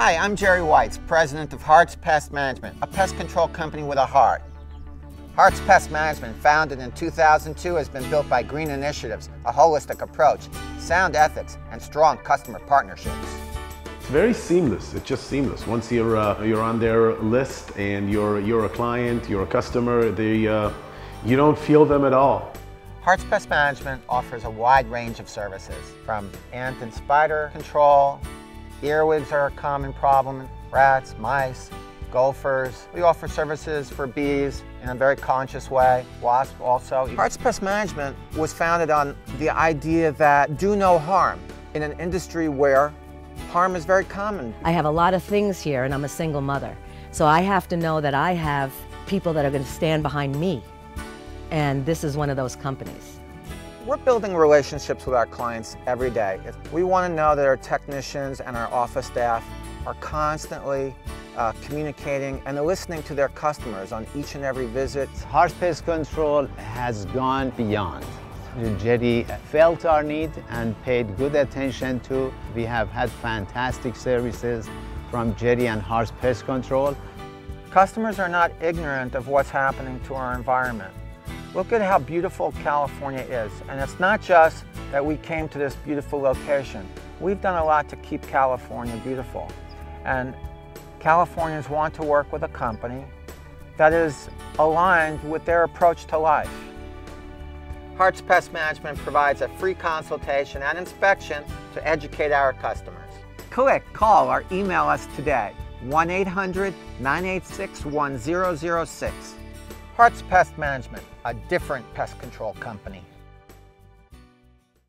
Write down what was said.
Hi, I'm Jerry Weitz, president of Hearts Pest Management, a pest control company with a heart. Hearts Pest Management, founded in 2002, has been built by green initiatives, a holistic approach, sound ethics, and strong customer partnerships. It's very seamless. It's just seamless. Once you're uh, you're on their list and you're you're a client, you're a customer, they uh, you don't feel them at all. Hearts Pest Management offers a wide range of services, from ant and spider control, earwigs are a common problem, rats, mice, gophers. We offer services for bees in a very conscious way, wasps also. Hearts Pest Management was founded on the idea that do no harm in an industry where harm is very common. I have a lot of things here and I'm a single mother. So I have to know that I have people that are going to stand behind me. And this is one of those companies. We're building relationships with our clients every day. We want to know that our technicians and our office staff are constantly uh, communicating and listening to their customers on each and every visit. Hearts Pest Control has gone beyond. Jerry felt our need and paid good attention to. We have had fantastic services from Jerry and Hearts Pest Control. Customers are not ignorant of what's happening to our environment. Look at how beautiful California is. And it's not just that we came to this beautiful location. We've done a lot to keep California beautiful. And Californians want to work with a company that is aligned with their approach to life. Hearts Pest Management provides a free consultation and inspection to educate our customers. Click, call, or email us today, 1-800-986-1006. Hearts Pest Management, a different pest control company.